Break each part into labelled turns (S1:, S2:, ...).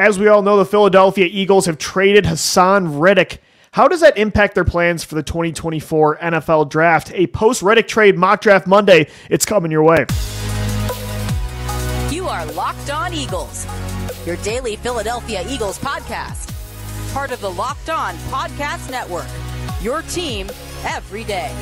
S1: As we all know, the Philadelphia Eagles have traded Haason Reddick. How does that impact their plans for the 2024 NFL Draft? A post Reddick trade mock draft Monday. It's coming your way.
S2: You are Locked On Eagles, your daily Philadelphia Eagles podcast. Part of the Locked On Podcast Network. Your team every day.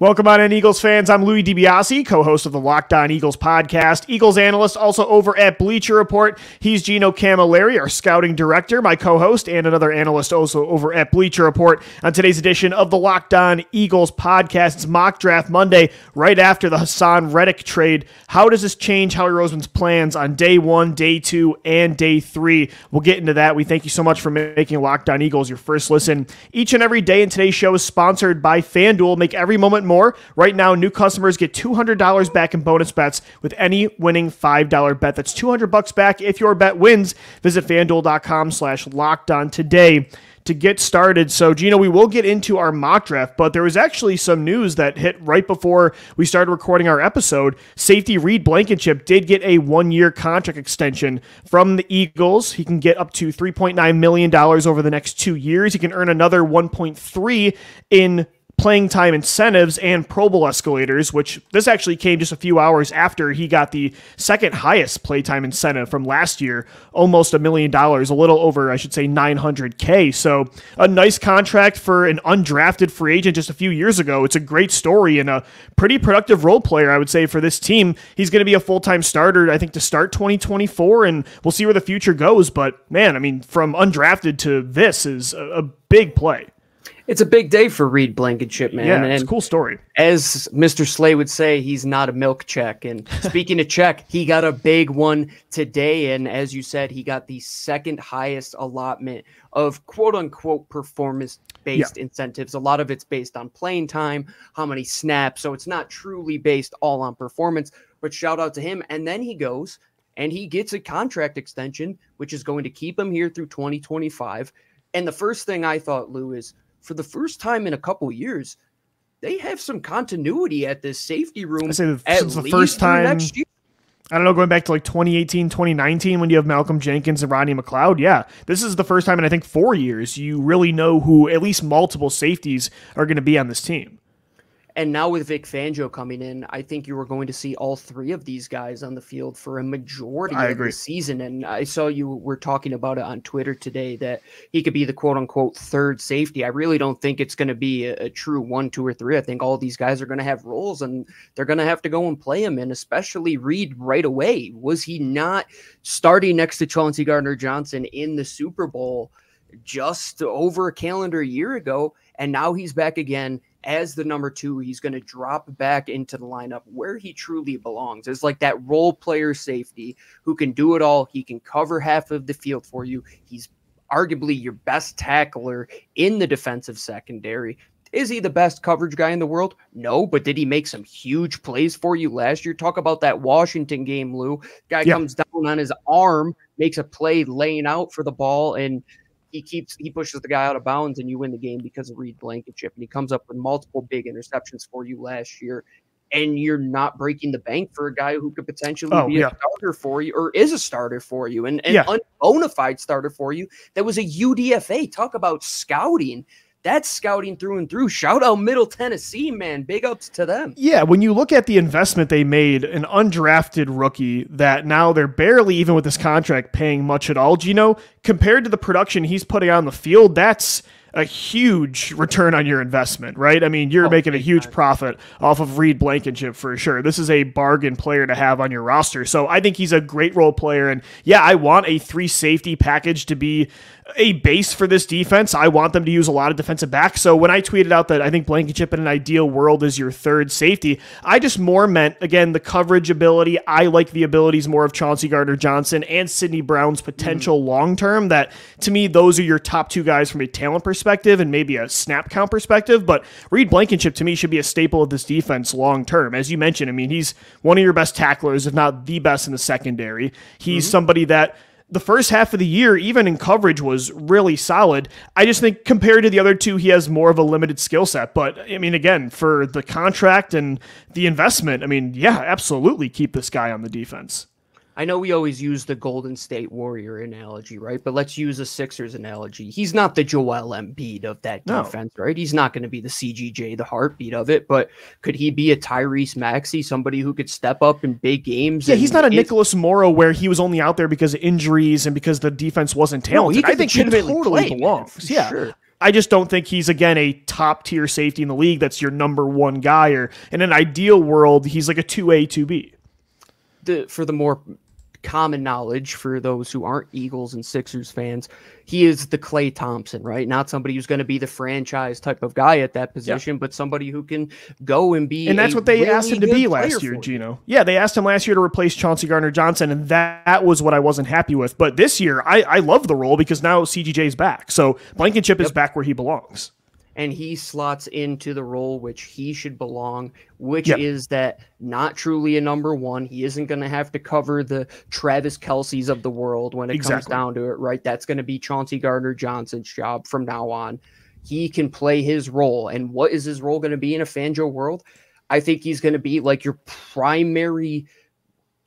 S1: Welcome on in, Eagles fans. I'm Louis DiBiase, co-host of the Locked On Eagles podcast, Eagles analyst, also over at Bleacher Report. He's Gino Camilleri, our scouting director, my co-host, and another analyst also over at Bleacher Report. On today's edition of the Locked On Eagles podcast, it's mock draft Monday, right after the Haason Reddick trade. How does this change Howie Roseman's plans on day one, day two, and day three? We'll get into that. We thank you so much for making Locked On Eagles your first listen each and every day. And today's show is sponsored by FanDuel. Make every moment more. Right now, new customers get $200 back in bonus bets with any winning $5 bet. That's 200 bucks back if your bet wins. Visit fanduel.com slash locked on today to get started. So, Gino, we will get into our mock draft, but there was actually some news that hit right before we started recording our episode. Safety Reed Blankenship did get a one year contract extension from the Eagles. He can get up to $3.9 million over the next two years. He can earn another 1.3 in playing time incentives and Pro Bowl escalators, which this actually came just a few hours after he got the second highest playtime incentive from last year, almost a million dollars, a little over, I should say, 900K. So a nice contract for an undrafted free agent just a few years ago. It's a great story and a pretty productive role player, I would say, for this team. He's going to be a full time starter, I think, to start 2024, and we'll see where the future goes. But man, I mean, from undrafted to this is a, a big play
S3: it's a big day for Reed Blankenship, man.
S1: Yeah, it's and a cool story.
S3: As Mr. Slay would say, he's not a milk check. And speaking of check, he got a big one today. And as you said, he got the second highest allotment of quote unquote performance based yeah. incentives. A lot of it's based on playing time, how many snaps. So it's not truly based all on performance. But shout out to him. And then he goes and he gets a contract extension, which is going to keep him here through 2025. And the first thing I thought, Lou, is for the first time in a couple years, they have some continuity at this safety room.
S1: I say the, since the first time. I don't know, going back to like 2018, 2019, when you have Malcolm Jenkins and Rodney McLeod. Yeah, this is the first time in I think four years you really know who at least multiple safeties are going to be on this team.
S3: And now with Vic Fangio coming in, I think you were going to see all three of these guys on the field for a majority I of agree. the season. And I saw you were talking about it on Twitter today that he could be the quote unquote third safety. I really don't think it's going to be a, a, true one, two, or three. I think all these guys are going to have roles and they're going to have to go and play them and especially Reed right away. Was he not starting next to Chauncey Gardner Johnson in the Super Bowl just over a calendar year ago? And now he's back again as the number two, he's going to drop back into the lineup where he truly belongs. It's like that role player safety who can do it all. He can cover half of the field for you. He's arguably your best tackler in the defensive secondary. Is he the best coverage guy in the world? No, but did he make some huge plays for you last year? Talk about that Washington game, Lou. Guy yeah. comes down on his arm, makes a play laying out for the ball, and he keeps he pushes the guy out of bounds and you win the game because of Reed Blankenship. And he comes up with multiple big interceptions for you last year. And you're not breaking the bank for a guy who could potentially oh, be yeah. a starter for you or is a starter for you and an yeah. bona fide starter for you that was a UDFA. Talk about scouting that's scouting through and through. Shout out Middle Tennessee, man. Big ups to them.
S1: Yeah, when you look at the investment they made, an undrafted rookie that now they're barely even with this contract paying much at all, Gino, compared to the production he's putting on the field, that's a huge return on your investment, right? I mean, you're oh, making a huge time. profit off of Reed Blankenship for sure. This is a bargain player to have on your roster. So I think he's a great role player. And yeah, I want a three safety package to be a base for this defense. I want them to use a lot of defensive backs. So when I tweeted out that I think Blankenship in an ideal world is your third safety, I just more meant, again, the coverage ability. I like the abilities more of Chauncey Gardner Johnson and Sydney Brown's potential mm. long term. That to me, those are your top two guys from a talent perspective and maybe a snap count perspective. But Reed Blankenship to me should be a staple of this defense long term. As you mentioned, I mean, he's one of your best tacklers, if not the best in the secondary. He's mm-hmm. somebody that the first half of the year, even in coverage, was really solid. I just think compared to the other two, he has more of a limited skill set. But I mean, again, for the contract and the investment, I mean, yeah, absolutely keep this guy on the defense.
S3: I know we always use the Golden State Warrior analogy, right? But let's use a Sixers analogy. He's not the Joel Embiid of that defense, no. right? He's not going to be the CGJ, the heartbeat of it. But could he be a Tyrese Maxey, somebody who could step up in big games?
S1: Yeah, he's not a Nicholas Morrow where he was only out there because of injuries and because the defense wasn't talented. No, I think he totally play, belongs. Yeah. Sure. I just don't think he's again a top tier safety in the league. That's your number one guy. Or in an ideal world, he's like a two A, two B.
S3: The for the more common knowledge for those who aren't Eagles and Sixers fans, he is the Klay Thompson, right? Not somebody who's going to be the franchise type of guy at that position, yep. but somebody who can go and be.
S1: And that's what they really asked him to be last year, Gino. Yeah, they asked him last year to replace Chauncey Gardner Johnson, and that, that was what I wasn't happy with. But this year, I, I love the role because now CGJ is back. So Blankenship yep. is back where he belongs
S3: and he slots into the role which he should belong, which yep. is that not truly a number one. He isn't going to have to cover the Travis Kelce's of the world when it exactly. comes down to it, right? That's going to be Chauncey Gardner Johnson's job from now on. He can play his role. And what is his role going to be in a Fangio world? I think he's going to be like your primary –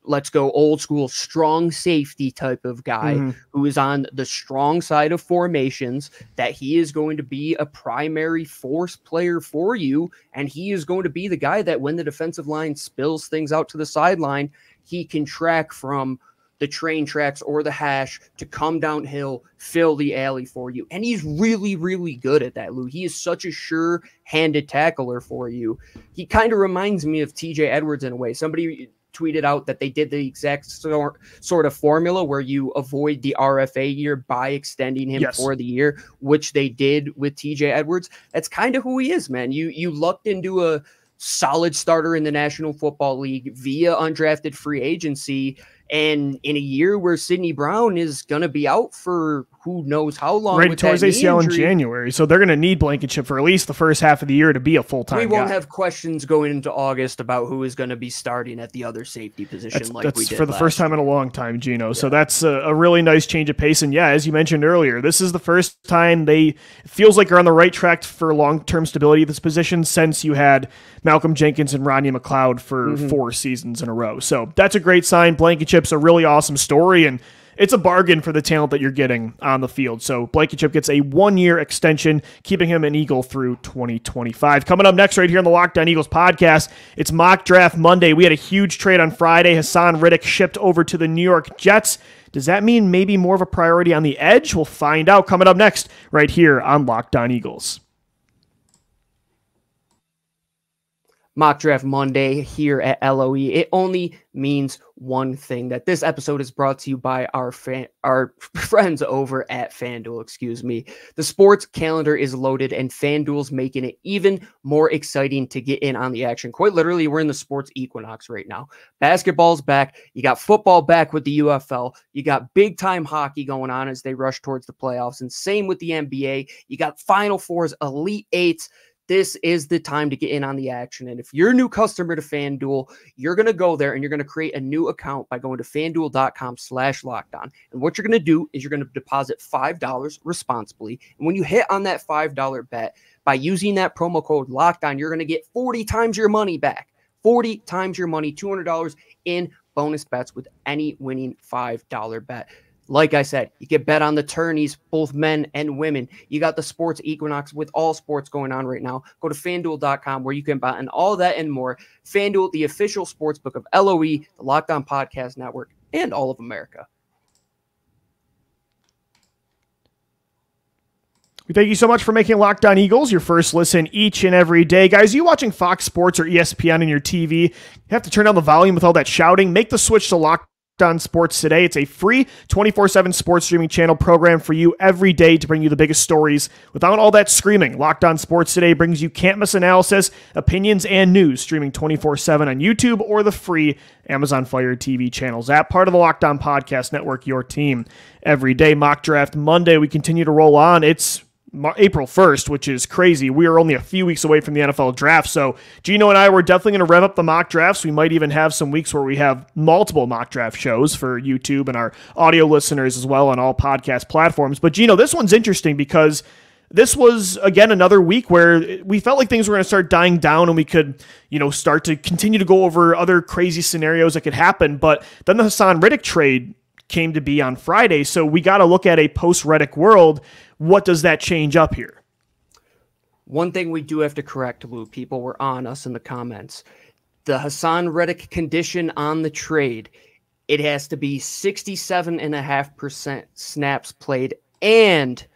S3: let's go old school strong safety type of guy mm-hmm. who is on the strong side of formations that he is going to be a primary force player for you and he is going to be the guy that when the defensive line spills things out to the sideline he can track from the train tracks or the hash to come downhill, fill the alley for you. And he's really, really good at that, Lou. He is such a sure handed tackler for you. He kind of reminds me of TJ Edwards in a way. Somebody tweeted out that they did the exact sort sort of formula where you avoid the RFA year by extending him yes. for the year, which they did with TJ Edwards. That's kind of who he is, man. You you lucked into a solid starter in the National Football League via undrafted free agency and in a year where Sydney Brown is going to be out for who knows how long.
S1: Right towards ACL injury, in January, so they're going to need Blankenship for at least the first half of the year to be a full time.
S3: We won't guy. have questions going into August about who is going to be starting at the other safety position.
S1: That's,
S3: like
S1: that's
S3: we did
S1: for the first time in a long time, Gino. Yeah. So that's a, a, really nice change of pace. And yeah, as you mentioned earlier, this is the first time they feels like they're on the right track for long term stability of this position since you had Malcolm Jenkins and Rodney McLeod for mm-hmm. four seasons in a row. So that's a great sign. Blankenship's a really awesome story and it's a bargain for the talent that you're getting on the field. So Blankenship gets a one year extension, keeping him an Eagle through 2025. Coming up next, right here on the Locked On Eagles podcast, it's mock draft Monday. We had a huge trade on Friday. Haason Reddick shipped over to the New York Jets. Does that mean maybe more of a priority on the edge? We'll find out coming up next, right here on Locked On Eagles.
S3: Mock Draft Monday here at LOE. It only means one thing that this episode is brought to you by our fan, our friends over at FanDuel, excuse me. The sports calendar is loaded and FanDuel's making it even more exciting to get in on the action. Quite literally, we're in the sports equinox right now. Basketball's back, you got football back with the UFL, you got big time hockey going on as they rush towards the playoffs, and same with the NBA. You got Final Fours, Elite Eights this is the time to get in on the action. And if you're a new customer to FanDuel, you're going to go there and you're going to create a new account by going to fanduel.com slash lockdown. And what you're going to do is you're going to deposit $5 responsibly. And when you hit on that $5 bet, by using that promo code lockdown, you're going to get 40 times your money back. 40 times your money, $200 in bonus bets with any winning $5 bet. Like I said, you get bet on the tourneys, both men and women. You got the sports equinox with all sports going on right now. Go to fanduel.com where you can bet on all that and more. Fanduel, the official sports book of LOE, the Locked On Podcast Network, and all of America.
S1: We thank you so much for making Locked On Eagles your first listen each and every day. Guys, you watching Fox Sports or ESPN on your TV, you have to turn down the volume with all that shouting. Make the switch to Locked on Sports Today. It's a free 24 7 sports streaming channel program for you every day to bring you the biggest stories without all that screaming. Locked on Sports Today brings you can't miss analysis, opinions, and news streaming 24 7 on YouTube or the free Amazon Fire TV channels app, part of the Locked On Podcast Network, your team every day. Mock Draft Monday, we continue to roll on. It's April 1st, which is crazy. We are only a few weeks away from the NFL draft. So, Gino and I, we're definitely going to rev up the mock drafts. We might even have some weeks where we have multiple mock draft shows for YouTube and our audio listeners as well on all podcast platforms. But, Gino, this one's interesting because this was again another week where we felt like things were going to start dying down and we could, you know, start to continue to go over other crazy scenarios that could happen. But then the Haason Reddick trade came to be on Friday. So we got to look at a post Reddick world. What does that change up here?
S3: One thing we do have to correct, Lou, people were on us in the comments. The Haason Reddick condition on the trade, it has to be 67.5% snaps played and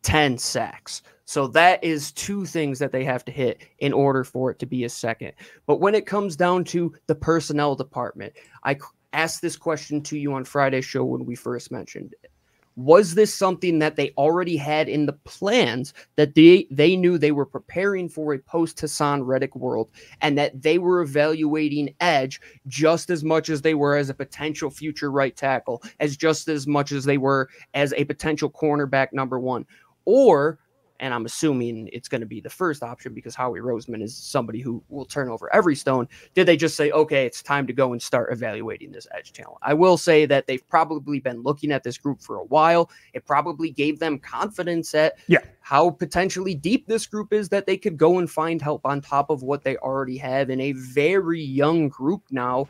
S3: 10 sacks. So that is two things that they have to hit in order for it to be a second. But when it comes down to the personnel department, I asked this question to you on Friday's show when we first mentioned it. Was this something that they already had in the plans that they they knew they were preparing for a post Haason Reddick world and that they were evaluating edge just as much as they were as a potential future right tackle, as just as much as they were as a potential cornerback number one? Or and I'm assuming it's going to be the first option because Howie Roseman is somebody who will turn over every stone. Did they just say, okay, it's time to go and start evaluating this edge talent? I will say that they've probably been looking at this group for a while. It probably gave them confidence at
S1: yeah.
S3: how potentially deep this group is that they could go and find help on top of what they already have in a very young group now.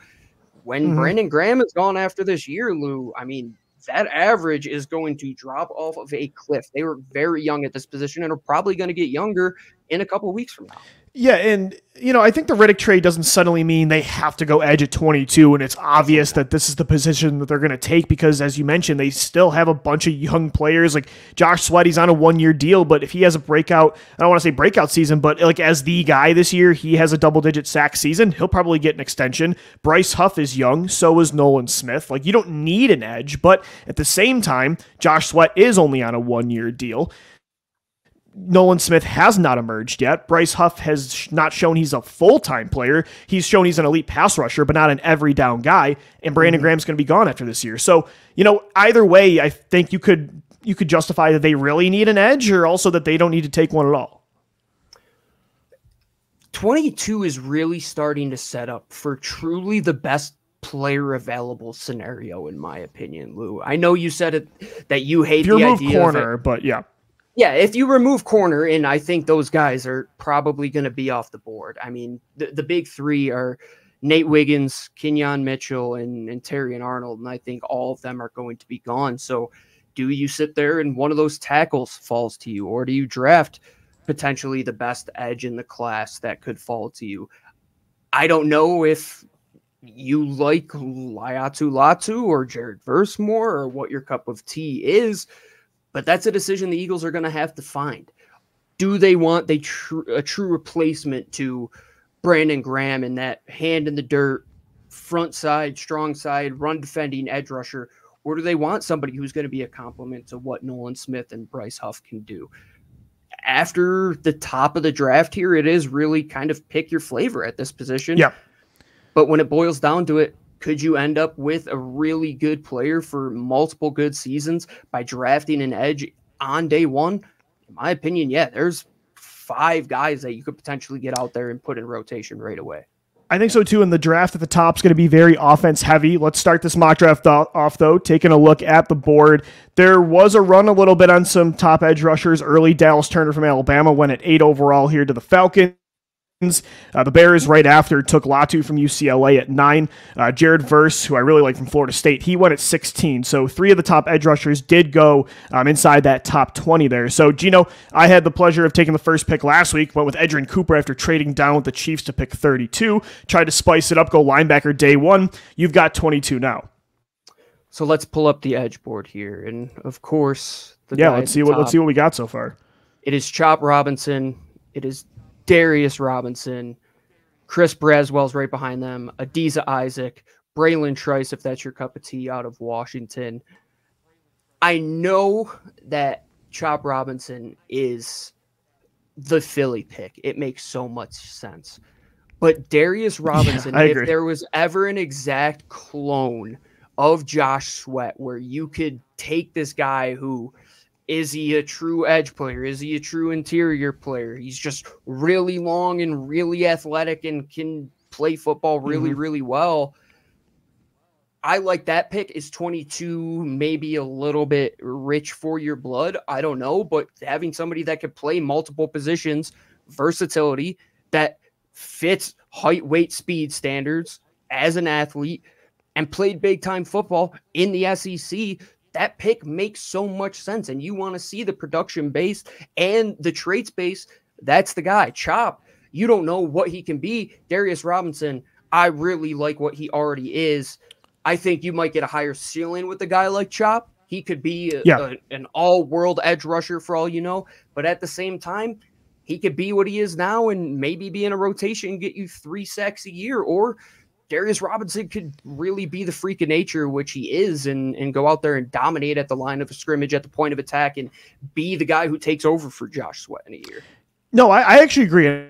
S3: When mm-hmm. Brandon Graham is gone after this year, Lou, I mean, that average is going to drop off of a cliff. They were very young at this position and are probably going to get younger in a couple of weeks from now.
S1: Yeah, and you know, I think the Reddick trade doesn't suddenly mean they have to go edge at 22 and it's obvious that this is the position that they're going to take because as you mentioned, they still have a bunch of young players like Josh Sweat, he's on a 1-year deal, but if he has a breakout, I don't want to say breakout season, but like as the guy this year, he has a double-digit sack season, he'll probably get an extension. Bryce Huff is young, so is Nolan Smith. Like you don't need an edge, but at the same time, Josh Sweat is only on a 1-year deal. Nolan Smith has not emerged yet. Bryce Huff has not shown he's a full time player. He's shown he's an elite pass rusher, but not an every down guy. And Brandon mm-hmm. Graham's going to be gone after this year. So, you know, either way, I think you could you could justify that they really need an edge, or also that they don't need to take one at all.
S3: 22 is really starting to set up for truly the best player available scenario, in my opinion, Lou. I know you said it that you hate the idea
S1: corner, of it, but yeah.
S3: Yeah, if you remove corner, and I think those guys are probably going to be off the board. I mean, the, the big three are Nate Wiggins, Quinyon Mitchell, and, and Terrion Arnold, and I think all of them are going to be gone. So, do you sit there and one of those tackles falls to you, or do you draft potentially the best edge in the class that could fall to you? I don't know if you like Laiatu Latu or Jared Verse more, or what your cup of tea is. But that's a decision the Eagles are going to have to find. Do they want they tr- a true replacement to Brandon Graham in that hand in the dirt, front side, strong side, run defending edge rusher? Or do they want somebody who's going to be a complement to what Nolan Smith and Bryce Huff can do? After the top of the draft here, it is really kind of pick your flavor at this position.
S1: Yeah.
S3: But when it boils down to it, could you end up with a really good player for multiple good seasons by drafting an edge on day one? In my opinion, yeah, there's five guys that you could potentially get out there and put in rotation right away.
S1: I think so too. And the draft at the top is going to be very offense heavy. Let's start this mock draft off though. Taking a look at the board, there was a run a little bit on some top edge rushers early. Dallas Turner from Alabama went at eight overall here to the Falcons. Uh, the Bears right after took Latu from UCLA at nine. Uh, Jared Verse, who I really like from Florida State, he went at 16. So three of the top edge rushers did go um, inside that top 20 there. So Gino, I had the pleasure of taking the first pick last week. Went with Edgerrin Cooper after trading down with the Chiefs to pick 32. Tried to spice it up, go linebacker day one. You've got 22 now.
S3: So let's pull up the edge board here, and of course,
S1: yeah. Let's see what top, let's see what we got so far.
S3: It is Chop Robinson. It is Darius Robinson, Chris Braswell's right behind them, Adisa Isaac, Bralen Trice, if that's your cup of tea, out of Washington. I know that Chop Robinson is the Philly pick. It makes so much sense. But Darius Robinson, yeah, if there was ever an exact clone of Josh Sweat where you could take this guy who is he a true edge player? Is he a true interior player? He's just really long and really athletic and can play football really, mm-hmm. really well. I like that pick. Is 22 maybe a little bit rich for your blood? I don't know, but having somebody that could play multiple positions, versatility that fits height, weight, speed standards as an athlete and played big time football in the SEC, that pick makes so much sense. And you want to see the production base and the traits base. That's the guy. Chop, you don't know what he can be. Darius Robinson, I really like what he already is. I think you might get a higher ceiling with a guy like Chop. He could be a, yeah. a, an all world edge rusher for all you know. But at the same time, he could be what he is now and maybe be in a rotation and get you three sacks a year. Or Darius Robinson could really be the freak of nature, which he is, and, and go out there and dominate at the line of scrimmage, at the point of attack, and be the guy who takes over for Josh Sweat in a year.
S1: No, I, I actually agree. And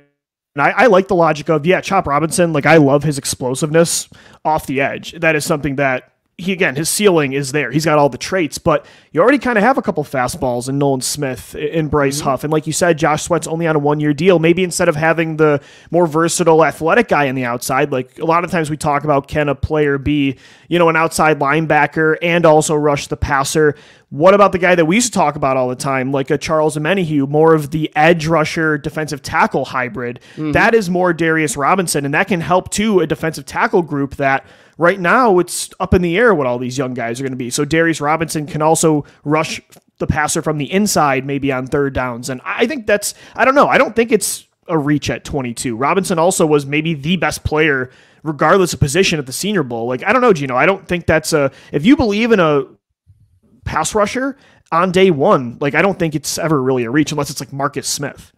S1: I, I, like the logic of, yeah, Chop Robinson. Like, I love his explosiveness off the edge. That is something that he again his ceiling is there. He's got all the traits, but you already kind of have a couple fastballs in Nolan Smith in Bryce mm-hmm. Huff, and like you said, Josh Sweat's only on a one year deal. Maybe instead of having the more versatile athletic guy on the outside, like a lot of times we talk about, can a player be you know an outside linebacker and also rush the passer? What about the guy that we used to talk about all the time, like a Charles Omenihu, more of the edge rusher defensive tackle hybrid? Mm-hmm. That is more Darius Robinson, and that can help too a defensive tackle group that Right now, it's up in the air what all these young guys are going to be. So Darius Robinson can also rush the passer from the inside, maybe on third downs. And I think that's, I don't know, I don't think it's a reach at 22. Robinson also was maybe the best player, regardless of position, at the Senior Bowl. Like, I don't know, Gino. I don't think that's a, if you believe in a pass rusher on day one, like, I don't think it's ever really a reach unless it's like Marcus Smith.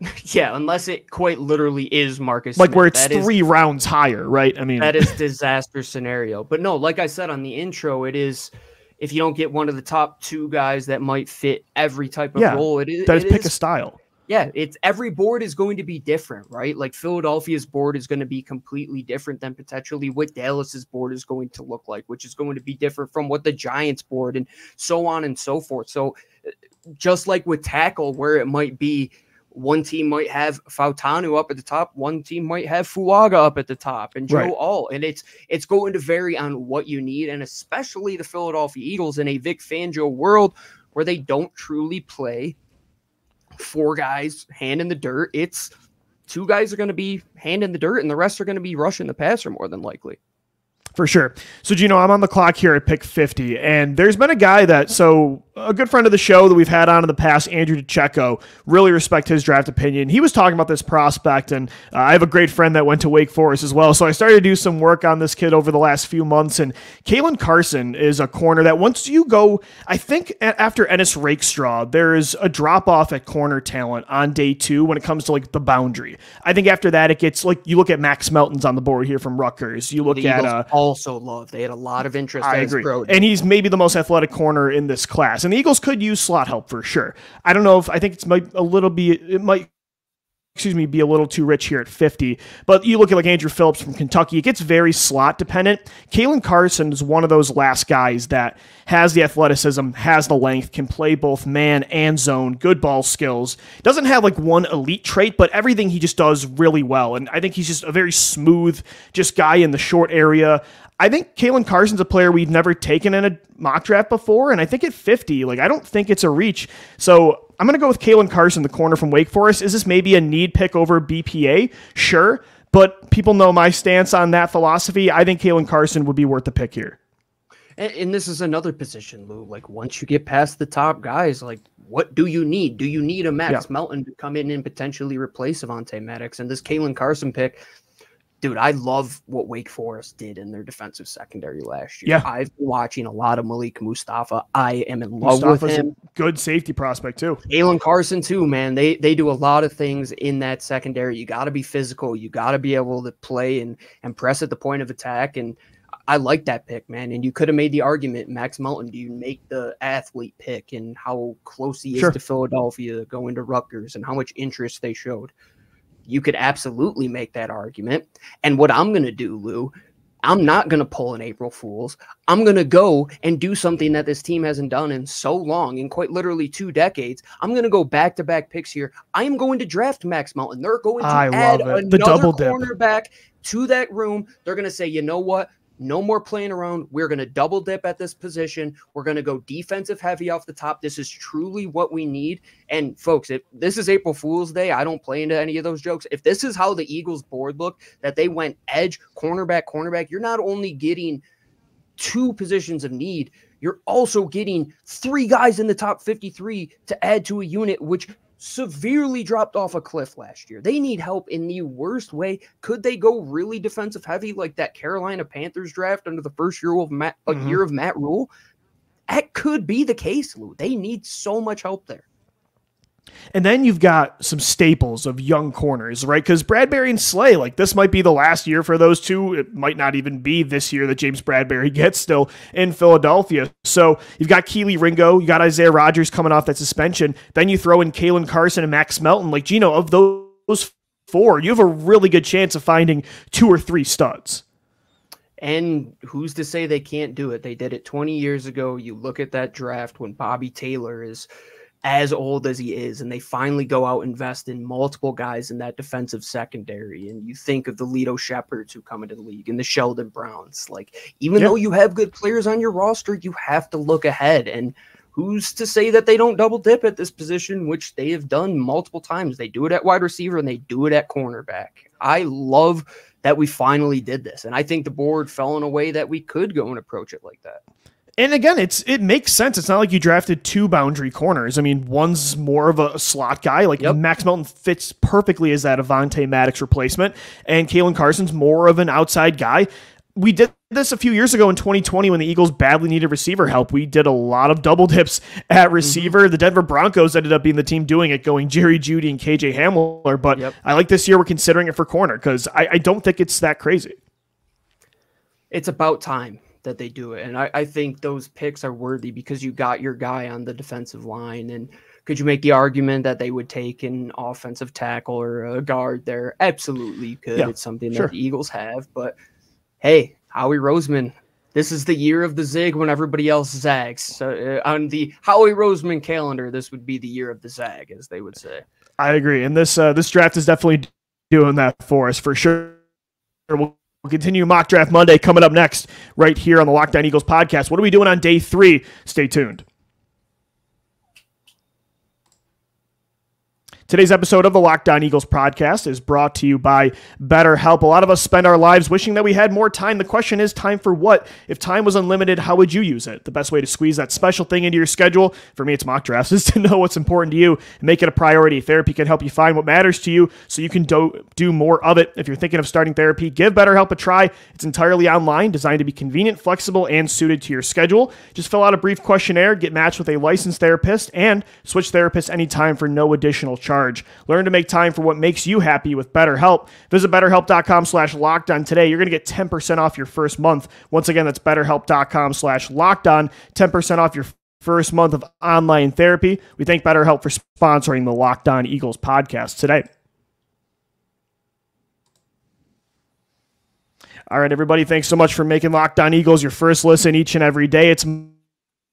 S3: Yeah, unless it quite literally is Marcus. Smith.
S1: Like
S3: Smith.
S1: where it's that three is, rounds higher, right? I mean,
S3: that is disaster scenario. But no, like I said on the intro, it is if you don't get one of the top two guys that might fit every type of
S1: yeah,
S3: role, it is.
S1: That is pick is, a style.
S3: Yeah, it's every board is going to be different, right? Like Philadelphia's board is going to be completely different than potentially what Dallas's board is going to look like, which is going to be different from what the Giants board and so on and so forth. So uh, just like with tackle, where it might be one team might have Fautanu up at the top, one team might have Fuaga up at the top, and Joe right. Alt. And it's it's going to vary on what you need, and especially the Philadelphia Eagles in a Vic Fangio world where they don't truly play four guys hand in the dirt. It's two guys are going to be hand in the dirt, and the rest are going to be rushing the passer more than likely.
S1: For sure. So, Gino, I'm on the clock here at pick 50, and there's been a guy that, so a good friend of the show that we've had on in the past, Andrew DeCecco, really respect his draft opinion. He was talking about this prospect, and uh, I have a great friend that went to Wake Forest as well. So I started to do some work on this kid over the last few months, and Caelen Carson is a corner that once you go, I think after Ennis Rakestraw, there is a drop off at corner talent on day two when it comes to like the boundary. I think after that, it gets like you look at Max Melton's on the board here from Rutgers. You look
S3: the
S1: at uh,
S3: also love. They had a lot of interest.
S1: I agree, and he's maybe the most athletic corner in this class. And the Eagles could use slot help for sure. I don't know if I think it's might a little bit it might excuse me, be a little too rich here at 50. But you look at like Andru Phillips from Kentucky, it gets very slot dependent. Caelen Carson is one of those last guys that has the athleticism, has the length, can play both man and zone, good ball skills. Doesn't have like one elite trait, but everything he just does really well. And I think he's just a very smooth, just guy in the short area. I think Caelen Carson's a player we've never taken in a mock draft before, and I think at 50, like I don't think it's a reach. So I'm gonna go with Caelen Carson, the corner from Wake Forest. Is this maybe a need pick over BPA? Sure, but people know my stance on that philosophy. I think Caelen Carson would be worth the pick here.
S3: And, and this is another position, Lou. Like once you get past the top guys, like what do you need? Do you need a Max yeah. Melton to come in and potentially replace Avonte Maddox? And this Caelen Carson pick, dude, I love what Wake Forest did in their defensive secondary last year.
S1: Yeah.
S3: I've been watching a lot of Malik Mustapha. I am in love Mustapha's with him.
S1: good safety prospect too.
S3: Caelen Carson too, man. They they do a lot of things in that secondary. You got to be physical. You got to be able to play and and press at the point of attack. And I like that pick, man. And you could have made the argument, Max Melton. Do you make the athlete pick and how close he is sure. to Philadelphia going to Rutgers and how much interest they showed? You could absolutely make that argument. And what I'm going to do, Lou, I'm not going to pull an April Fool's. I'm going to go and do something that this team hasn't done in so long, in quite literally two decades. I'm going to go back to back picks here. I am going to draft Max Melton. They're going to I add another the double cornerback to that room. They're going to say, you know what? No more playing around. We're going to double dip at this position. We're going to go defensive heavy off the top. This is truly what we need. And folks, if this is April Fool's Day, I don't play into any of those jokes. If this is how the Eagles board looked, that they went edge, cornerback, cornerback, you're not only getting two positions of need, you're also getting three guys in the top 53 to add to a unit, which severely dropped off a cliff last year. They need help in the worst way. Could they go really defensive heavy like that Carolina Panthers draft under the first year of Matt, mm-hmm. year of Matt Rhule? That could be the case, Lou. They need so much help there.
S1: And then you've got some staples of young corners, right? Because Bradberry and Slay, like this might be the last year for those two. It might not even be this year that James Bradberry gets still in Philadelphia. So you've got Kelee Ringo, you got Isaiah Rodgers coming off that suspension. Then you throw in Caelen Carson and Max Melton. Like, Gino, of those four, you have a really good chance of finding two or three studs.
S3: And who's to say they can't do it? They did it 20 years ago. You look at that draft when Bobby Taylor is as old as he is, and they finally go out and invest in multiple guys in that defensive secondary. And you think of the Lito Sheppards who come into the league and the Sheldon Browns. Like, even though you have good players on your roster, you have to look ahead. And who's to say that they don't double dip at this position, which they have done multiple times? They do it at wide receiver and they do it at cornerback. I love that we finally did this. And I think the board fell in a way that we could go and approach it like that.
S1: And again, it's it makes sense. It's not like you drafted two boundary corners. I mean, one's more of a slot guy. Like yep. Max Melton fits perfectly as that Avonte Maddox replacement, and Caelen Carson's more of an outside guy. We did this a few years ago in 2020 when the Eagles badly needed receiver help. We did a lot of double dips at mm-hmm. receiver. Mm-hmm. The Denver Broncos ended up being the team doing it, going Jerry Jeudy and KJ Hamler. But yep. I like this year we're considering it for corner because I, I don't think it's that crazy.
S3: It's about time that they do it. And I, I think those picks are worthy because you got your guy on the defensive line. And could you make the argument that they would take an offensive tackle or a guard there? Absolutely, could. Yeah, it's something sure. that the Eagles have. But hey, Howie Roseman, this is the year of the zig when everybody else zags. So uh, on the Howie Roseman calendar, this would be the year of the zag, as they would say.
S1: I agree, and this uh, this draft is definitely doing that for us for sure. We'll We'll continue mock draft Monday coming up next, right here on the Locked On Eagles podcast. What are we doing on day three? Stay tuned. Today's episode of the Locked On Eagles podcast is brought to you by BetterHelp. A lot of us spend our lives wishing that we had more time. The question is, time for what? If time was unlimited, how would you use it? The best way to squeeze that special thing into your schedule, for me, it's mock drafts, is to know what's important to you and make it a priority. Therapy can help you find what matters to you so you can do, do more of it. If you're thinking of starting therapy, give BetterHelp a try. It's entirely online, designed to be convenient, flexible, and suited to your schedule. Just fill out a brief questionnaire, get matched with a licensed therapist, and switch therapists anytime for no additional charge charge. Learn to make time for what makes you happy with BetterHelp. Visit betterhelp.com slash locked on today. You're going to get 10% off your first month. Once again, that's betterhelp.com slash locked on. 10% off your first month of online therapy. We thank BetterHelp for sponsoring the Locked On Eagles podcast today. All right, everybody, thanks so much for making Locked On Eagles your first listen each and every day. It's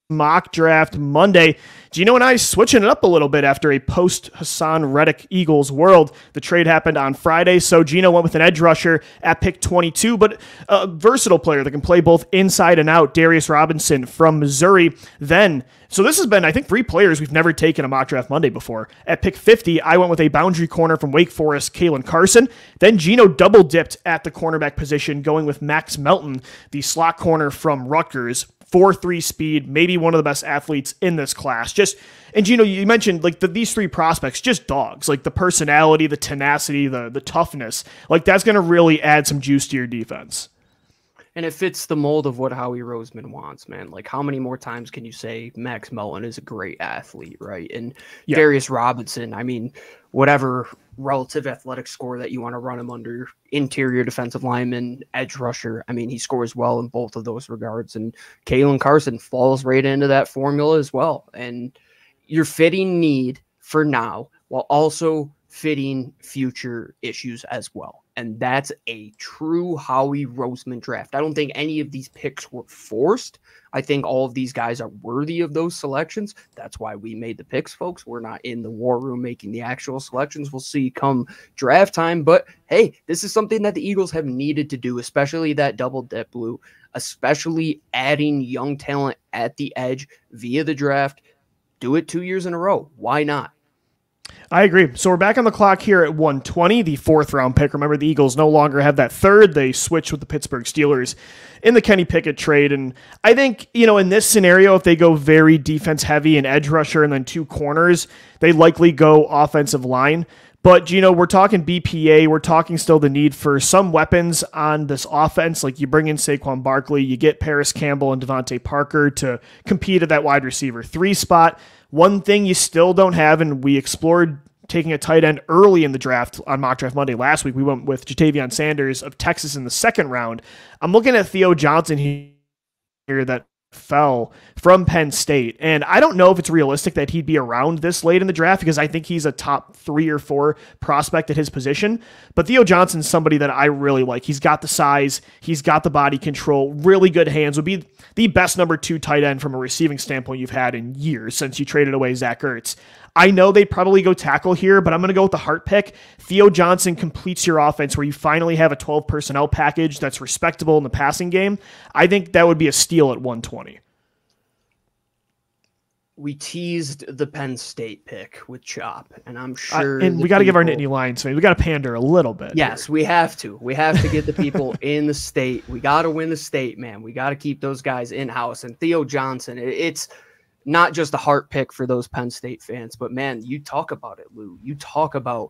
S1: mock draft Monday. Gino and I switching it up a little bit after a post Haason Reddick Eagles world. The trade happened on Friday, so Gino went with an edge rusher at pick 22, but a versatile player that can play both inside and out, Darius Robinson from Missouri. Then, so this has been, I think, three players we've never taken a mock draft Monday before. At pick 50, I went with a boundary corner from Wake Forest, Caelen Carson. Then Gino double dipped at the cornerback position, going with Max Melton, the slot corner from Rutgers. 4 3 speed, maybe one of the best athletes in this class. Just, and you know, you mentioned like the, these three prospects, just dogs, like the personality, the tenacity, the, the toughness. Like that's going to really add some juice to your defense.
S3: And it fits the mold of what Howie Roseman wants, man. Like, how many more times can you say Max Melton is a great athlete, right? And yeah. Darius Robinson, I mean, whatever relative athletic score that you want to run him under, interior defensive lineman, edge rusher. I mean, he scores well in both of those regards. And Caelen Carson falls right into that formula as well. And you're fitting need for now while also fitting future issues as well. And that's a true Howie Roseman draft. I don't think any of these picks were forced. I think all of these guys are worthy of those selections. That's why we made the picks, folks. We're not in the war room making the actual selections. We'll see come draft time. But hey, this is something that the Eagles have needed to do, especially that double dip blue, especially adding young talent at the edge via the draft. Do it two years in a row. Why not?
S1: I agree. So we're back on the clock here at 120, the fourth round pick. Remember, the Eagles no longer have that third. They switch with the Pittsburgh Steelers in the Kenny Pickett trade. And I think, you know, in this scenario, if they go very defense heavy and edge rusher and then two corners, they likely go offensive line. But, you know, we're talking BPA. We're talking still the need for some weapons on this offense. Like you bring in Saquon Barkley, you get Parris Campbell and DeVante Parker to compete at that wide receiver three spot. One thing you still don't have, and we explored taking a tight end early in the draft on Mock Draft Monday last week. We went with Ja'Tavion Sanders of Texas in the second round. I'm looking at Theo Johnson here that fell from Penn State. And I don't know if it's realistic that he'd be around this late in the draft because I think he's a top three or four prospect at his position. But Theo Johnson's somebody that I really like. He's got the size, he's got the body control, really good hands, would be the best number two tight end from a receiving standpoint you've had in years since you traded away Zach Ertz. I know they'd probably go tackle here, but I'm going to go with the heart pick. Theo Johnson completes your offense where you finally have a 12 personnel package that's respectable in the passing game. I think that would be a steal at 120
S3: we teased the Penn State pick with Chop, and I'm sure.
S1: Uh, and we got to give our Nittany Lions fan. We got to pander a little bit.
S3: Yes, here. we have to. We have to get the people in the state. We got to win the state, man. We got to keep those guys in house. And Theo Johnson, it's not just a heart pick for those Penn State fans, but man, you talk about it, Lou. You talk about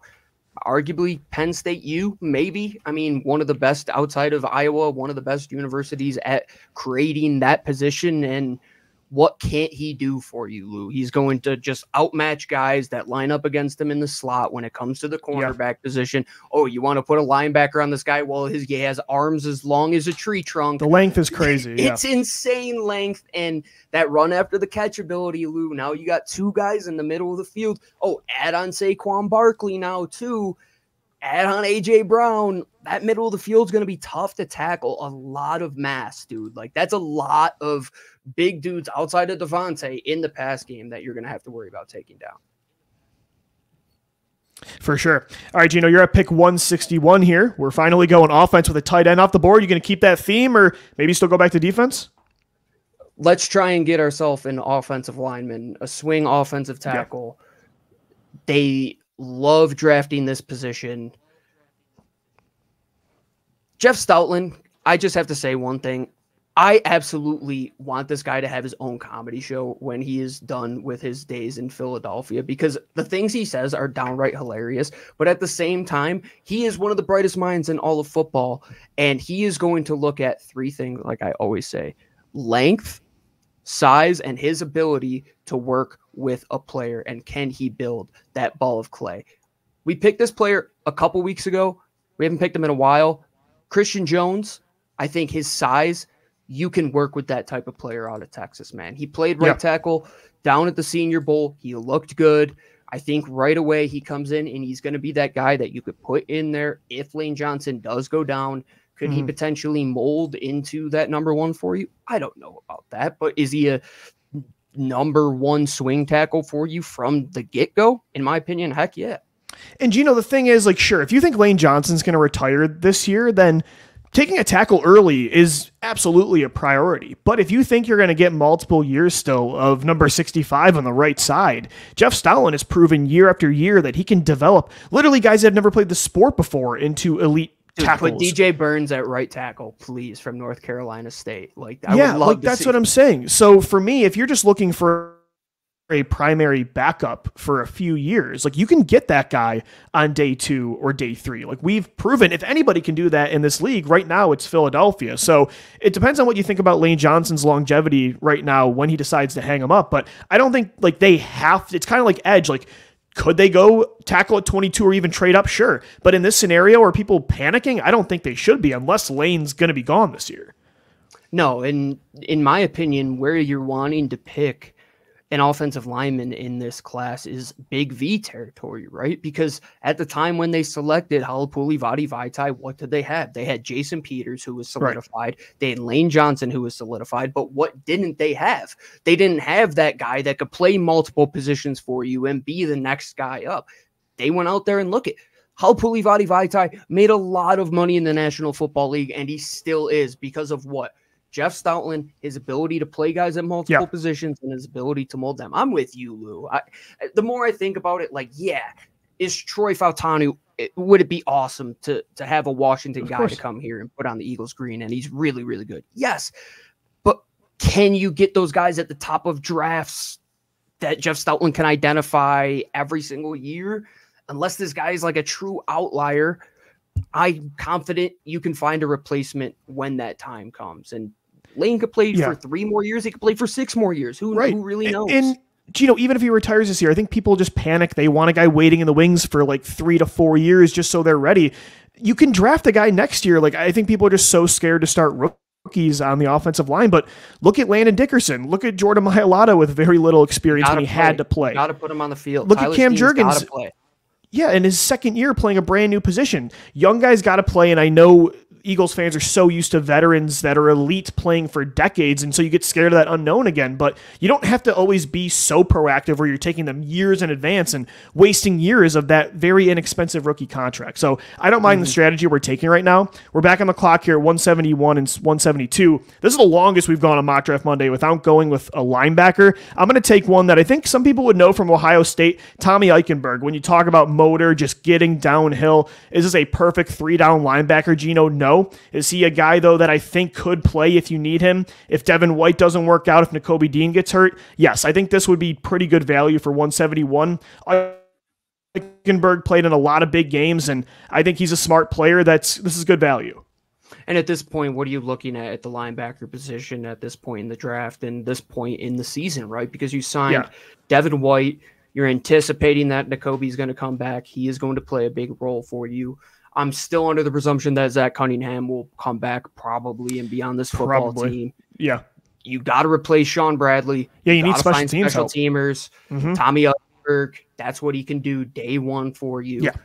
S3: arguably Penn State U, maybe. I mean, one of the best outside of Iowa, one of the best universities at creating that position and what can't he do for you, Lou? He's going to just outmatch guys that line up against him in the slot when it comes to the cornerback yeah. position. Oh, you want to put a linebacker on this guy? Well, his he has arms as long as a tree trunk.
S1: The length is crazy.
S3: it's yeah. insane length and that run after the catch ability, Lou. Now you got two guys in the middle of the field. Oh, add on Saquon Barkley now too add on AJ Brown, that middle of the field is going to be tough to tackle. A lot of mass, dude. Like that's a lot of big dudes outside of DeVonta in the pass game that you're going to have to worry about taking down.
S1: For sure. All right, Gino, you're at pick 161 here. We're finally going offense with a tight end off the board. You going to keep that theme or maybe still go back to defense?
S3: Let's try and get ourselves an offensive lineman, a swing offensive tackle. Yeah. They love drafting this position. Jeff Stoutland, I just have to say one thing. I absolutely want this guy to have his own comedy show when he is done with his days in Philadelphia because the things he says are downright hilarious. But at the same time, he is one of the brightest minds in all of football. And he is going to look at three things, like I always say length, size, and his ability to work with a player. And can he build that ball of clay? We picked this player a couple weeks ago. We haven't picked him in a while. Christian Jones, I think his size you can work with that type of player out of Texas, man. He played right yeah. tackle down at the Senior Bowl. He looked good. I think right away he comes in and he's going to be that guy that you could put in there if Lane Johnson does go down. Could mm-hmm. he potentially mold into that number one for you? I don't know about that, but is he a number one swing tackle for you from the get go? In my opinion, heck yeah.
S1: And know the thing is, like, sure, if you think Lane Johnson's going to retire this year, then taking a tackle early is absolutely a priority. But if you think you're going to get multiple years still of number 65 on the right side, Jeff Stoutland has proven year after year that he can develop literally guys that have never played the sport before into elite Dude.
S3: Put DJ Burns at right tackle, please, from North Carolina State. Like, I
S1: yeah, like that's see- what I'm saying. So for me, if you're just looking for a primary backup for a few years. Like you can get that guy on day two or day three. Like we've proven if anybody can do that in this league right now, it's Philadelphia. So it depends on what you think about Lane Johnson's longevity right now when he decides to hang him up. But I don't think like they have to, it's kind of like edge. Like could they go tackle at 22 or even trade up? Sure. But in this scenario, are people panicking? I don't think they should be unless Lane's going to be gone this year.
S3: No, and in my opinion, where you're wanting to pick an offensive lineman in this class is big V territory, right? Because at the time when they selected Halapoulivaati Vaitai, what did they have? They had Jason Peters, who was solidified. Right. They had Lane Johnson, who was solidified. But what didn't they have? They didn't have that guy that could play multiple positions for you and be the next guy up. They went out there and look at Halapoulivaati Vaitai made a lot of money in the National Football League, and he still is because of what? Jeff Stoutland, his ability to play guys at multiple yeah. positions and his ability to mold them. I'm with you, Lou. I, the more I think about it, like, yeah, is Troy Fautanu? It, would it be awesome to to have a Washington of guy course. to come here and put on the Eagles green? And he's really, really good. Yes, but can you get those guys at the top of drafts that Jeff Stoutland can identify every single year? Unless this guy is like a true outlier, I'm confident you can find a replacement when that time comes. And Lane could play yeah. for three more years. He could play for six more years. Who, right. who really knows?
S1: And, and you know, even if he retires this year, I think people just panic. They want a guy waiting in the wings for like three to four years just so they're ready. You can draft a guy next year. Like I think people are just so scared to start rookies on the offensive line. But look at Landon Dickerson. Look at Jordan Mailata with very little experience when he play. had to play.
S3: Got to put him on the field.
S1: Look Tyler at Cam Jurgens. Yeah, in his second year playing a brand new position. Young guys got to play, and I know Eagles fans are so used to veterans that are elite playing for decades, and so you get scared of that unknown again. But you don't have to always be so proactive where you're taking them years in advance and wasting years of that very inexpensive rookie contract. So I don't mind mm-hmm. the strategy we're taking right now. We're back on the clock here at 171 and 172. This is the longest we've gone on mock draft Monday without going with a linebacker. I'm going to take one that I think some people would know from Ohio State, Tommy Eichenberg. When you talk about motor, just getting downhill, is this a perfect three down linebacker, Gino? No. Is he a guy, though, that I think could play if you need him? If Devin White doesn't work out, if Nakobe Dean gets hurt, yes, I think this would be pretty good value for 171. Eichenberg played in a lot of big games, and I think he's a smart player. That's this is good value.
S3: And at this point, what are you looking at at the linebacker position at this point in the draft and this point in the season, right? Because you signed yeah. Devin White, you're anticipating that Nakobe is going to come back. He is going to play a big role for you. I'm still under the presumption that Zach Cunningham will come back probably and be on this football probably. team.
S1: Yeah.
S3: You got to replace Shaun Bradley.
S1: Yeah, you, you need special,
S3: teams special teamers. Mm-hmm. Tommy Eichenberg, that's what he can do day one for you.
S1: Yeah.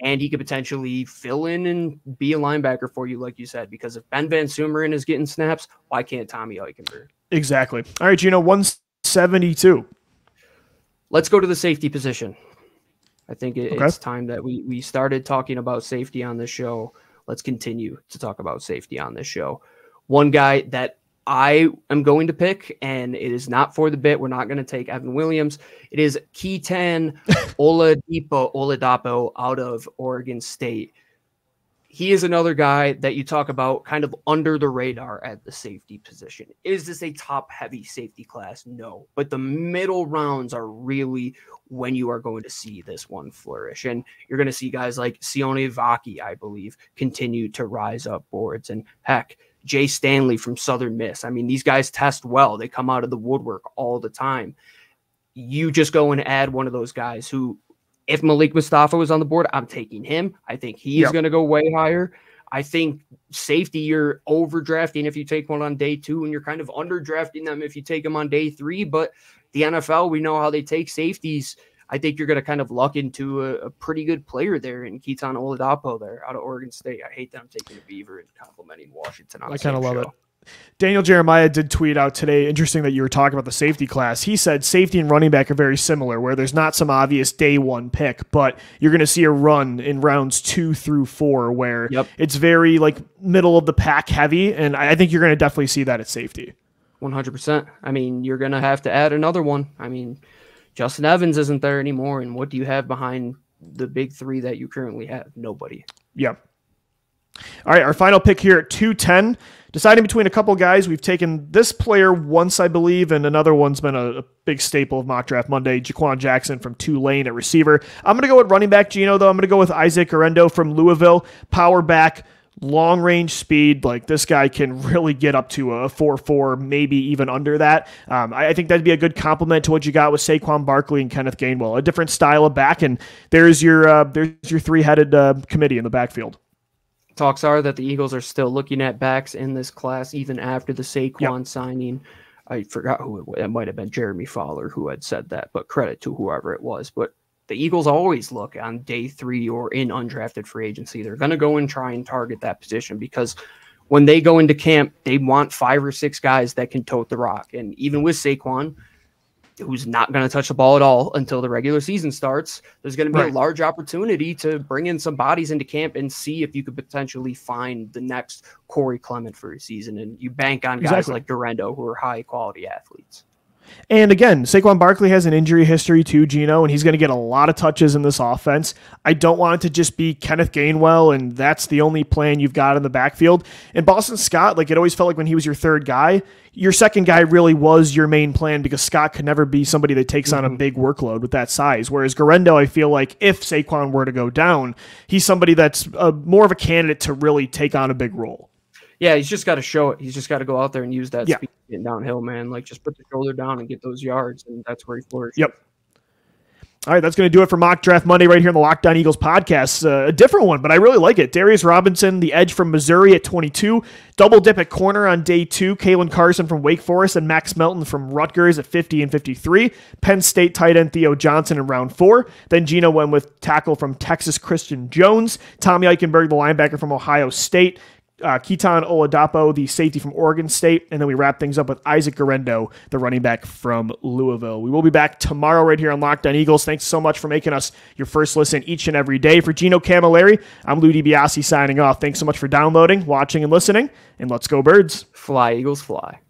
S3: And he could potentially fill in and be a linebacker for you, like you said, because if Ben VanSumeren is getting snaps, why can't Tommy Eichenberg?
S1: Exactly. All right, Gino, 172.
S3: Let's go to the safety position. I think it, okay. it's time that we we started talking about safety on this show. Let's continue to talk about safety on this show. One guy that I am going to pick, and it is not for the bit. We're not going to take Evan Williams. It is Kitan Oladipo Oladapo out of Oregon State he is another guy that you talk about kind of under the radar at the safety position. Is this a top heavy safety class? No. But the middle rounds are really when you are going to see this one flourish. And you're going to see guys like Sione Vaki, I believe, continue to rise up boards. And heck, Jay Stanley from Southern Miss. I mean, these guys test well, they come out of the woodwork all the time. You just go and add one of those guys who if Malik Mustapha was on the board, I'm taking him. I think he's yep. going to go way higher. I think safety, you're overdrafting if you take one on day two, and you're kind of underdrafting them if you take them on day three. But the NFL, we know how they take safeties. I think you're going to kind of luck into a, a pretty good player there in Kitan Oladapo there out of Oregon State. I hate them taking a Beaver and complimenting Washington. I kind of love show. it.
S1: Daniel Jeremiah did tweet out today. Interesting that you were talking about the safety class. He said safety and running back are very similar, where there's not some obvious day one pick, but you're going to see a run in rounds two through four where yep. it's very like middle of the pack heavy, and I think you're going to definitely see that at safety.
S3: 100%. I mean, you're going to have to add another one. I mean, Justin Evans isn't there anymore, and what do you have behind the big three that you currently have? Nobody.
S1: Yep. All right, our final pick here at 210. Deciding between a couple guys, we've taken this player once, I believe, and another one's been a, a big staple of Mock Draft Monday, Jha'Quan Jackson from Tulane at receiver. I'm going to go with running back Gino, though. I'm going to go with Isaac Guerendo from Louisville, power back, long range speed. Like this guy can really get up to a 4 4, maybe even under that. Um, I, I, think that'd be a good compliment to what you got with Saquon Barkley and Kenneth Gainwell. A different style of back, and there's your uh, there's your three headed uh, committee in the backfield.
S3: Talks are that the Eagles are still looking at backs in this class even after the Saquon yep. signing. I forgot who it was. It might have been Jeremy Fowler who had said that, but credit to whoever it was. But the Eagles always look on day three or in undrafted free agency. They're going to go and try and target that position because when they go into camp, they want five or six guys that can tote the rock. And even with Saquon, who's not going to touch the ball at all until the regular season starts, there's going to be right. a large opportunity to bring in some bodies into camp and see if you could potentially find the next Corey Clement for a season. And you bank on guys exactly. like Guerendo who are high quality athletes.
S1: And again, Saquon Barkley has an injury history too, Gino, and he's going to get a lot of touches in this offense. I don't want it to just be Kenneth Gainwell, and that's the only plan you've got in the backfield. And Boston Scott, like it always felt like when he was your third guy, your second guy really was your main plan because Scott could never be somebody that takes mm-hmm. on a mm-hmm. big workload with that size. Whereas Guerendo, I feel like if Saquon were to go down, he's somebody that's a, more of a candidate to really take on a big role
S3: yeah, he's just got to show it. He's just got to go out there and use that yeah. speed getting downhill, man. Like just put the shoulder down and get those yards, and that's where he flourishes.
S1: Yep. All right, that's going to do it for Mock Draft Monday right here in the Locked On Eagles podcast. Uh, a different one, but I really like it. Darius Robinson, the edge from Missouri at 22. Double dip at corner on day two. Caelen Carson from Wake Forest and Max Melton from Rutgers at 50 and 53. Penn State tight end Theo Johnson in round four. Then Gino went with tackle from Texas Christian Jones. Tommy Eichenberg, the linebacker from Ohio State uh, Kitan Oladapo, the safety from Oregon State, and then we wrap things up with Isaac Guerendo, the running back from Louisville. We will be back tomorrow right here on Locked On Eagles. Thanks so much for making us your first listen each and every day. For Gino Camilleri, I'm Lou DiBiase signing off. Thanks so much for downloading, watching, and listening, and let's go birds.
S3: Fly, Eagles, fly.